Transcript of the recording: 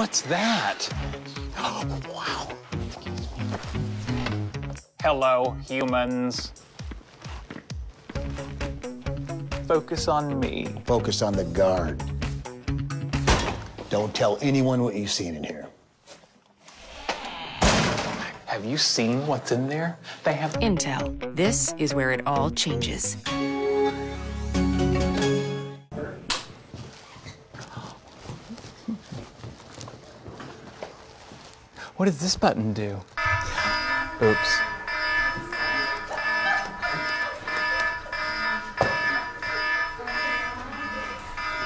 What's that? Oh, wow. Hello, humans. Focus on me. Focus on the guard. Don't tell anyone what you've seen in here. Have you seen what's in there? They have Intel. This is where it all changes. What does this button do? Oops.